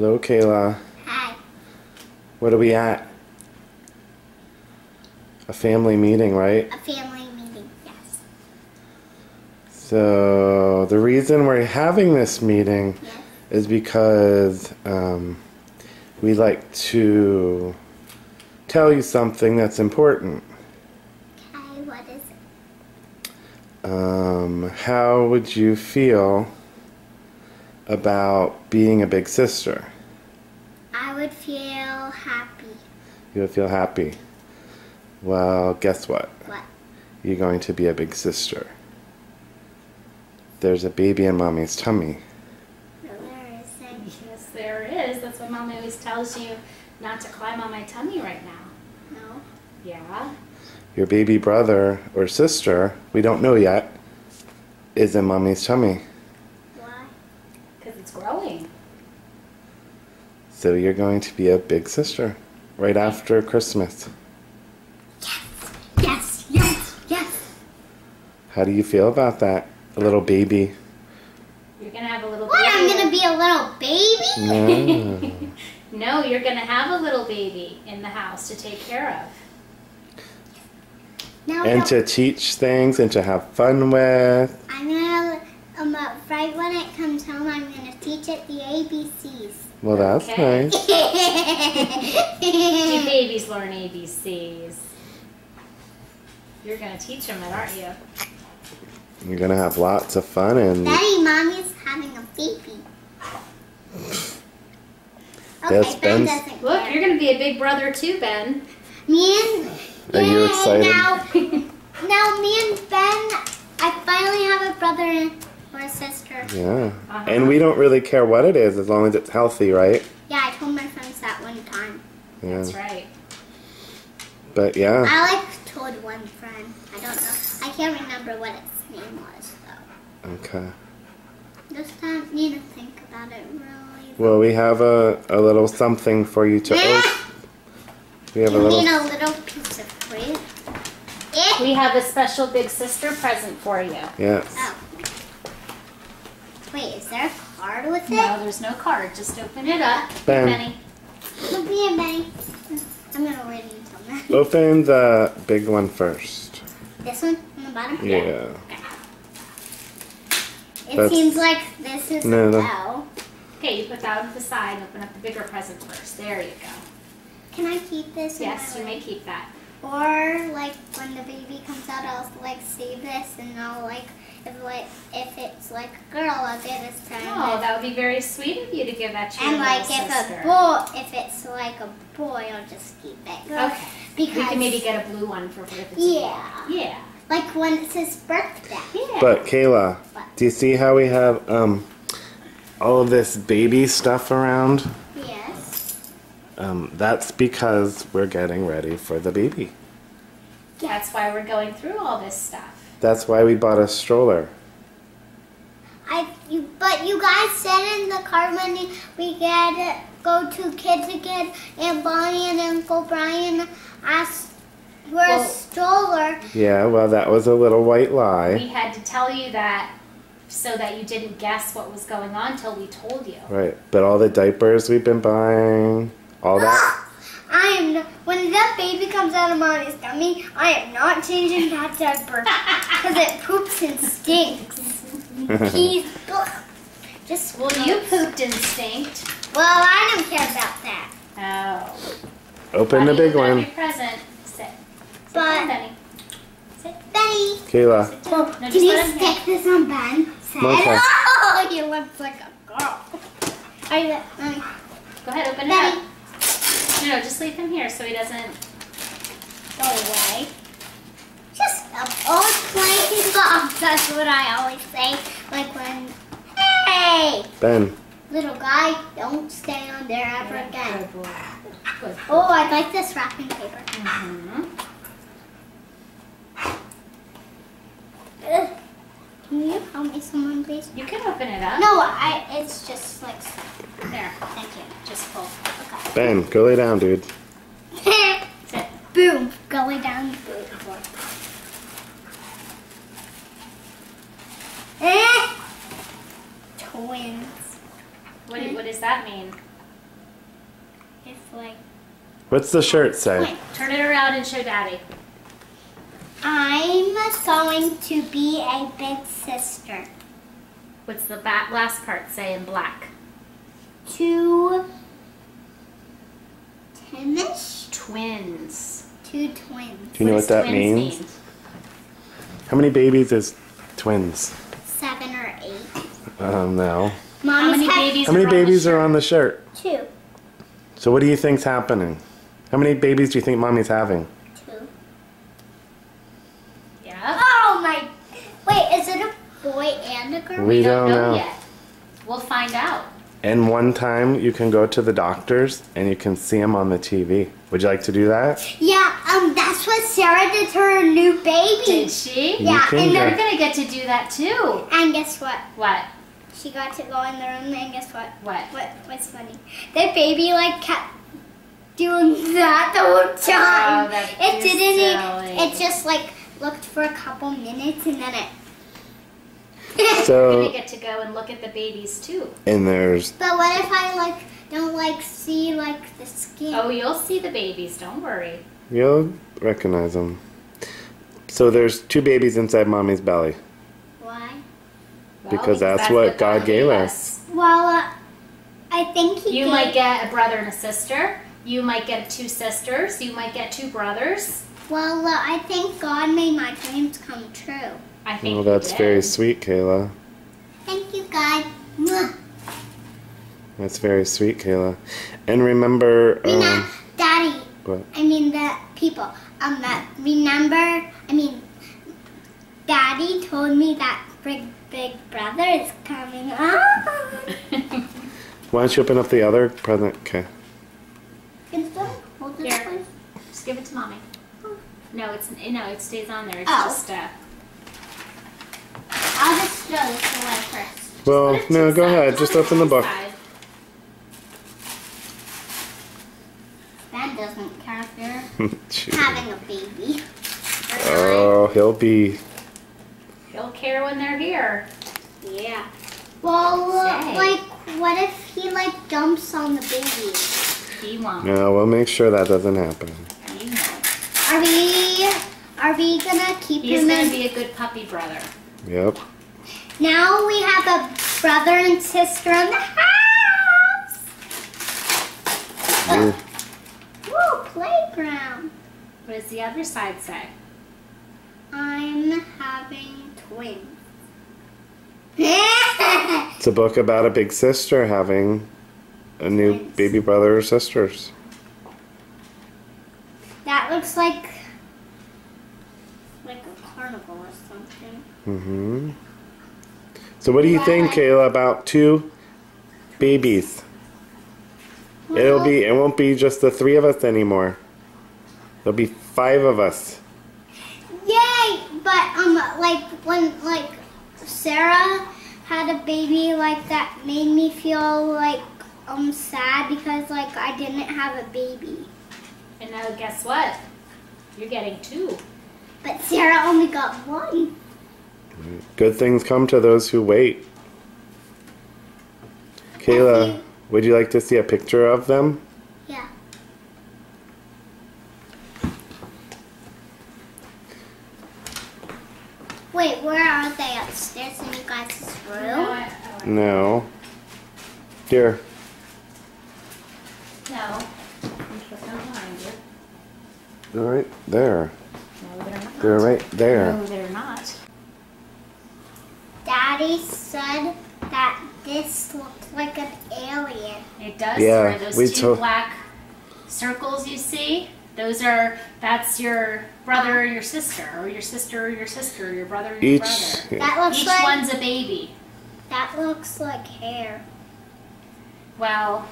Hello, Kayla. Hi. What are we at? A family meeting, right? A family meeting, yes. So, the reason we're having this meeting Yes. is because um, we like to tell you something that's important. Okay, what is it? Um, how would you feel about being a big sister? I would feel happy. You would feel happy. Well, guess what? What? You're going to be a big sister. There's a baby in mommy's tummy. No, there isn't. Yes, there is. That's what mommy always tells you not to climb on my tummy right now. No. Yeah. Your baby brother or sister, we don't know yet, is in mommy's tummy. Why? Because it's growing. So you're going to be a big sister right after Christmas. Yes, yes, yes. yes. How do you feel about that? A little baby. You're going to have a little What? I'm gonna be a little baby? No. No, you're going to have a little baby in the house to take care of. No, and to teach things and to have fun with. I'm gonna, um, uh, right when it comes home, I'm gonna teach it the ABCs. Well, that's Okay. nice. Do babies learn ABCs? You're going to teach them it, aren't you? You're going to have lots of fun and Daddy, mommy's having a baby. Okay, Yes, Ben doesn't Look, care. you're going to be a big brother too, Ben. Me and Are you Yay, excited? Now, now me and Ben, I finally have a brother and or a sister. yeah. Uh-huh. And we don't really care what it is as long as it's healthy, right? Yeah, I told my friends that one time. Yeah. That's right. But yeah. I like told one friend. I don't know. I can't remember what its name was though. Okay. Just time need to think about it really. Well, we have a, a little something for you to open. We have a you little. need a little piece of fruit. It. We have a special big sister present for you. Yes. Wait, is there a card with it? No, there's no card. Just open it up. Ben. Benny. Look me and Benny. I'm gonna wait until then. Open the big one first. This one on the bottom. Yeah. It That's- seems like this is No, a no. Okay, you put that on the side open up the bigger present first. There you go. Can I keep this? Yes, my you may keep that. Or like when the baby comes out, I'll like save this, and I'll like if like if it's like a girl, I'll give this to him. Oh, that would be very sweet of you to give that to your and like if sister. a boy, if it's like a boy, I'll just keep it. Okay. Because we can maybe get a blue one for if Yeah. Yeah. like when it's his birthday. Yeah. But Kayla, What? do you see how we have um all of this baby stuff around? Yes. Um, that's because we're getting ready for the baby. That's why we're going through all this stuff. That's why we bought a stroller. I you but you guys said in the car money we get it, go to Kids Again and Bonnie and Uncle Brian asked for Well- a stroller. Yeah, well, that was a little white lie. We had to tell you that so that you didn't guess what was going on till we told you. Right, but all the diapers we've been buying, all that. Ah! I am no- when that baby comes out of mommy's tummy, I am not changing that diaper because it poops and stinks. He's just Well, you pooped instinct. Well, I don't care about that. Oh. Open the Why do you big one. Present. Sit. Sit But- down, Benny. Benny. Kayla, Sit Well. No, can you stick hit. this on Ben's head? Okay. Oh, you look like a girl. Are you, um, Go ahead, open it up. No, no, just leave him here so he doesn't. Go away. Just a old planking box. That's what I always say. Like when, hey, Ben, little guy, don't stay on there ever again. Good boy. Good. Oh, I like this wrapping paper. Mm-hmm. Ugh. Can you help me, someone, please? You can open it up. No, I. It's just like There. thank you. Just pull. Okay. Ben, go lay down, dude. Sit. Boom, going down the board. Eh. Twins. What, do, what does that mean? It's like. What's the shirt say? Turn it around and show Daddy. I'm going to be a big sister What's the ba- last part say in black? Two Timish, Twins. two twins, Do you know what does that means? mean? How many babies is twins? seven or eight. Um, I don't know. How many babies? How many are on the babies are shirt? on the shirt? two. So what do you think's happening? How many babies do you think mommy's having? Two. Yeah. Oh my! Wait, is it a boy and a girl? We don't don't know know. yet. We'll find out. And one time you can go to the doctors and you can see them on the TV. Would you like to do that? Yeah, um, that's what Sarah did to her new baby. Did she? Yeah, and go- You're gonna get to do that too. And guess what? What? She got to go in the room, and guess what? What? What? What's funny? That baby like kept doing that the whole oh, time. Oh, that's it didn't. silly. It just like looked for a couple minutes, and then it. You're So gonna get to go and look at the babies too. and there's but what if I like don't like see like the skin? Oh, you'll see the babies. Don't worry. you'll recognize them. So there's two babies inside mommy's belly. Why? Well, Because that's what God gave us. Well, uh, I think he. You gave- might get a brother and a sister. You might get two sisters. You might get two brothers. Well, uh, I think God made my dreams come true. I think. Well, he that's did. very sweet, Kayla. Thank you, God. Mwah. That's very sweet, Kayla. And remember, Remember, um, Daddy. what? I mean the people. Um, that remember. I mean, Daddy told me that big big brother is coming on. Why don't you open up the other present? Okay. Can someone hold this, Here. please? Just give it to mommy. No, it's no, it stays on there. It's Oh. just uh. I'll just throw this away first. Well, put it to no, go side. ahead. Just open the book. side. That doesn't count there. Shoot. Having a baby. Oh, he'll be. He'll care when they're here. Yeah. Well, uh, Say. like, what if he like dumps on the baby? He won't. No, we'll make sure that doesn't happen. He won't. Are we? Are we gonna keep He's him gonna in? be a good puppy brother. Yep. Now we have a brother and sister in the house. You- Woo, playground. What does the other side say? I'm having twins. It's a book about a big sister having a new Twins. baby brother or sisters. That looks like like a carnival or something. Mm-hmm. So, what do you think, Kayla, about two babies? It'll be. It won't be just the three of us anymore. There'll be five of us. Yay! But um, like when like Sarah had a baby like that made me feel like um sad because like I didn't have a baby. And now guess what? You're getting two. But Sarah only got one. Good things come to those who wait. Kayla, would you like to see a picture of them? Yeah. Wait, where are they? Upstairs in you guys' room? No. Here. no. You put them behind you. They're right there. No, they're not. They're right there. No, they're not. Daddy said that this looked like an alien. It does. Yeah, Where those we two black circles you see, those are that's your brother or your sister, or your sister or your sister, or your brother or your Each. brother. That looks Each like one's a baby. that looks like hair, Well,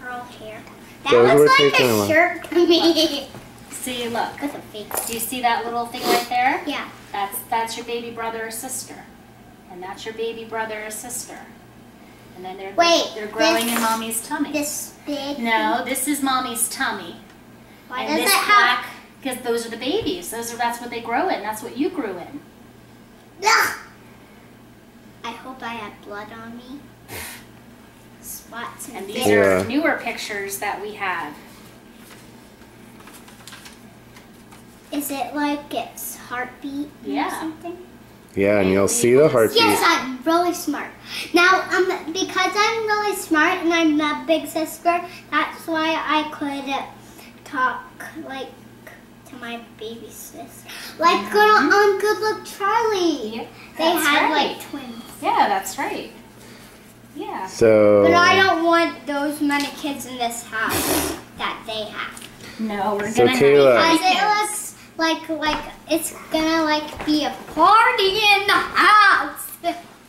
curl hair. That Those looks like a shirt to me see, look. with a face. Do you see that little thing right there? Yeah. That's that's your baby brother or sister, and that's your baby brother or sister. And then they're Wait, they're growing this- in mommy's tummy. This big. no, this is mommy's tummy. Why and does this it? Because those are the babies. Those are that's what they grow in. That's what you grew in. Yeah. I hope I have blood on me. Spots and, these yeah. are newer pictures that we have. Is it like its heartbeat yeah. something? Yeah, and, you'll see the heartbeat. Yes, I'm really smart. Now, um, because I'm really smart and I'm a big sister, that's why I could talk like to my baby sister, like good on Good Luck Charlie. Yep, They that's had right. like twins. Yeah, that's right. Yeah. So But I don't want those many kids in this house that they have. No, we're So, gonna Kayla- have Because it looks like like it's gonna like be a party in the house.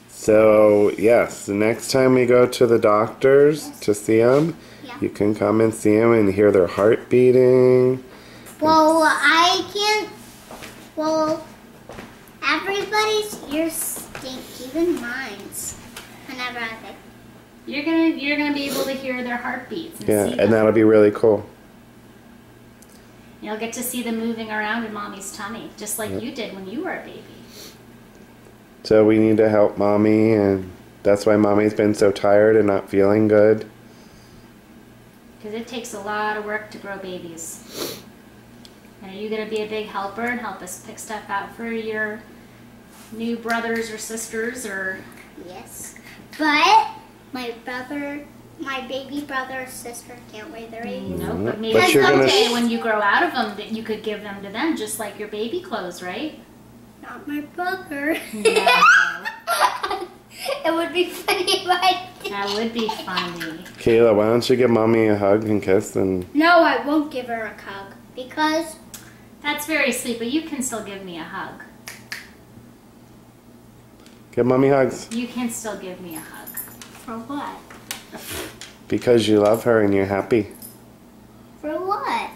So, yes, the next time we go to the doctors to see them, Yeah. You can come and see them and hear their heart beating. Well, I can't. Well, everybody's ears stink, even mine's. Whenever I think. You're gonna you're gonna be able to hear their heartbeats and Yeah, see and them. that'll be really cool. You'll get to see them moving around in mommy's tummy, just like Yep. you did when you were a baby. So, we need to help mommy, and that's why mommy's been so tired and not feeling good. Because it takes a lot of work to grow babies. And are you gonna be a big helper and help us pick stuff out for your new brothers or sisters or Yes. But my brother, my baby brother or sister can't wear their you babies. know, Mhm. but maybe But you're gonna someday when you grow out of them that you could give them to them just like your baby clothes, right? Not my brother. No. it would be funny if I did. That would be funny. Kayla, why don't you give mommy a hug and kiss and No, I won't give her a hug because That's very sweet, but you can still give me a hug. give mommy hugs? You can still give me a hug. for what? Because you love her and you're happy. For what?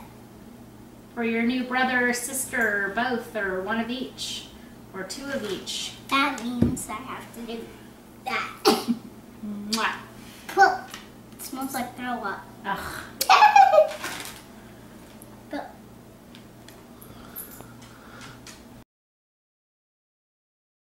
For your new brother or sister, or both, or one of each, or two of each. That means I have to do that. Mwah. Poop. It smells like throw up. Ugh.